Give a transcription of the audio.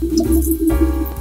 嗯。